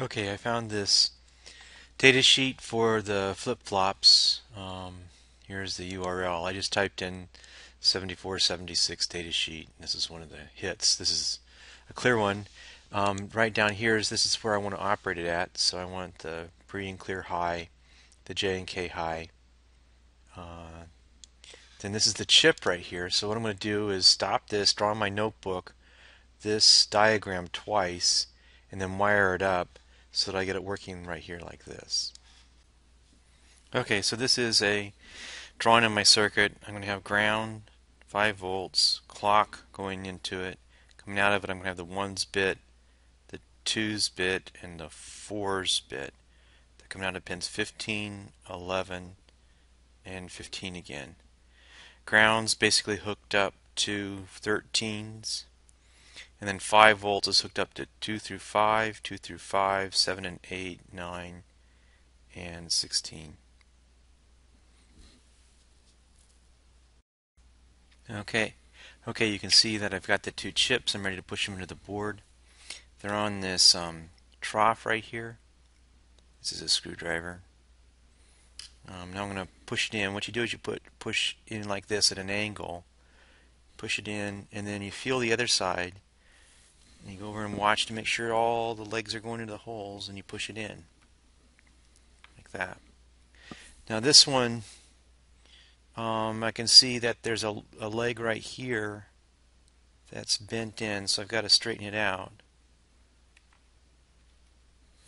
Okay, I found this data sheet for the flip-flops. Um, here's the URL. I just typed in 7476 data sheet. This is one of the hits. This is a clear one. Um, right down here is this is where I want to operate it at. So I want the pre and clear high, the J and K high. Uh, then this is the chip right here. So what I'm going to do is stop this, draw my notebook this diagram twice, and then wire it up so that I get it working right here like this. Okay, so this is a drawing of my circuit. I'm going to have ground, 5 volts, clock going into it. Coming out of it, I'm going to have the 1s bit, the 2s bit, and the 4s bit. They're coming out of pins 15, 11, and 15 again. Ground's basically hooked up to 13s. And then 5 volts is hooked up to 2 through 5, 2 through 5, 7 and 8, 9, and 16. Okay, okay, you can see that I've got the two chips. I'm ready to push them into the board. They're on this um, trough right here. This is a screwdriver. Um, now I'm going to push it in. What you do is you put push in like this at an angle. Push it in, and then you feel the other side and you go over and watch to make sure all the legs are going into the holes and you push it in. Like that. Now this one, um, I can see that there's a, a leg right here that's bent in, so I've got to straighten it out.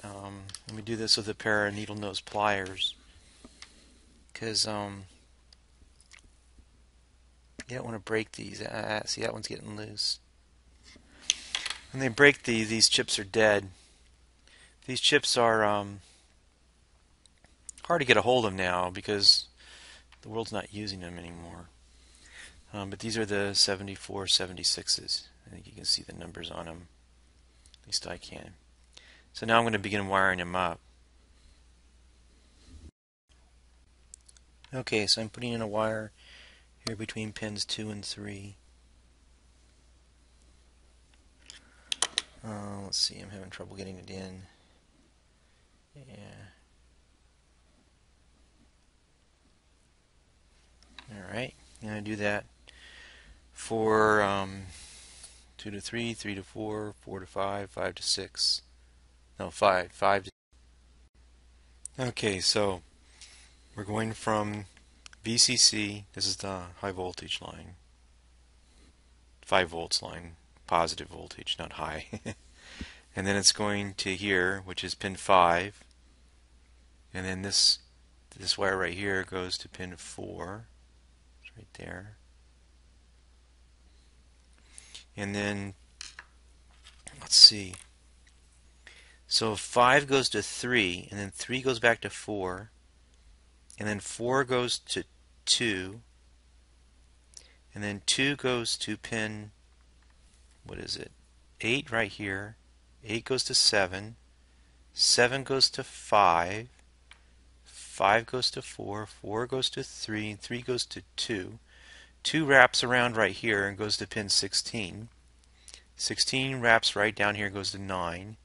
Um, let me do this with a pair of needle nose pliers because um, you don't want to break these. Ah, see, that one's getting loose. When they break these, these chips are dead. These chips are um, hard to get a hold of now because the world's not using them anymore. Um, but these are the 74 76s. I think you can see the numbers on them. At least I can. So now I'm going to begin wiring them up. Okay, so I'm putting in a wire here between pins 2 and 3. Uh, let's see, I'm having trouble getting it in. Yeah. Alright, going to do that for um, 2 to 3, 3 to 4, 4 to 5, 5 to 6. No, 5. 5 to Okay, so we're going from VCC, this is the high voltage line, 5 volts line, positive voltage, not high. and then it's going to here, which is pin 5. And then this this wire right here goes to pin 4. It's right there. And then let's see. So 5 goes to 3, and then 3 goes back to 4, and then 4 goes to 2, and then 2 goes to pin what is it? 8 right here. 8 goes to 7. 7 goes to 5. 5 goes to 4. 4 goes to 3. 3 goes to 2. 2 wraps around right here and goes to pin 16. 16 wraps right down here goes to 9.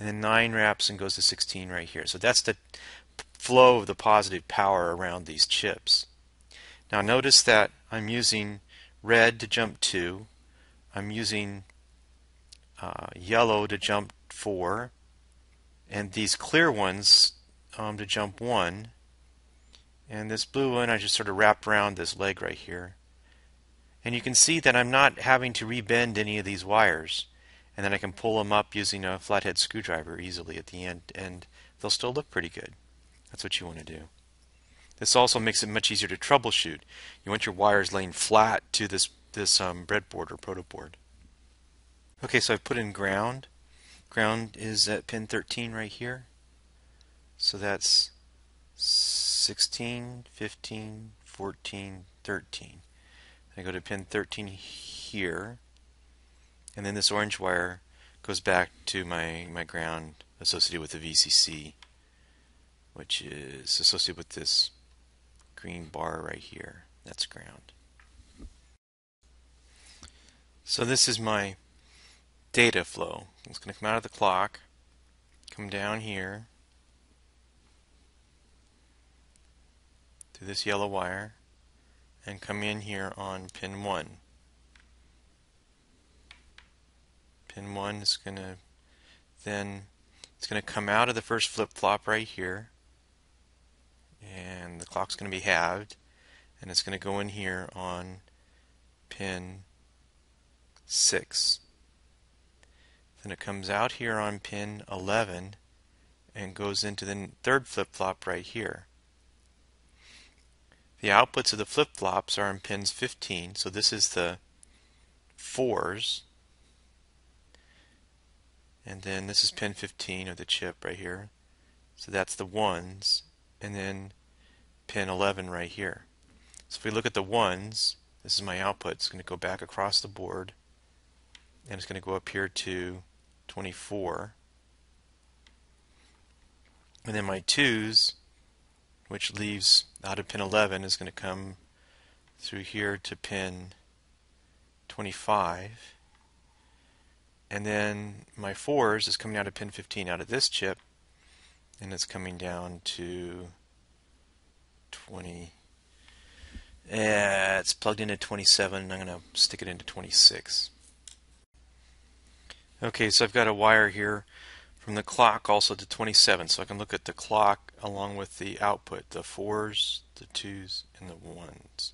And then 9 wraps and goes to 16 right here. So that's the flow of the positive power around these chips. Now notice that I'm using red to jump 2, I'm using uh, yellow to jump 4 and these clear ones um, to jump 1 and this blue one I just sort of wrapped around this leg right here and you can see that I'm not having to rebend any of these wires and then I can pull them up using a flathead screwdriver easily at the end and they'll still look pretty good. That's what you want to do. This also makes it much easier to troubleshoot. You want your wires laying flat to this this um, breadboard or proto board. Okay, so I've put in ground. Ground is at pin 13 right here. So that's 16, 15, 14, 13. I go to pin 13 here. And then this orange wire goes back to my, my ground associated with the VCC, which is associated with this green bar right here. That's ground. So this is my data flow. It's going to come out of the clock, come down here through this yellow wire and come in here on pin 1. Pin 1 is going to then it's going to come out of the first flip-flop right here and the clock's going to be halved and it's going to go in here on pin 6. Then it comes out here on pin 11 and goes into the third flip-flop right here. The outputs of the flip-flops are on pins 15, so this is the 4s. And then this is pin 15 of the chip right here. So that's the 1s. And then pin 11 right here. So if we look at the 1s, this is my output. It's going to go back across the board. And it's going to go up here to 24. And then my 2s which leaves out of pin 11 is going to come through here to pin 25 and then my 4s is coming out of pin 15 out of this chip and it's coming down to 20 yeah, it's plugged into 27 I'm going to stick it into 26 okay so I've got a wire here from the clock also to 27 so I can look at the clock along with the output the 4s the 2s and the 1s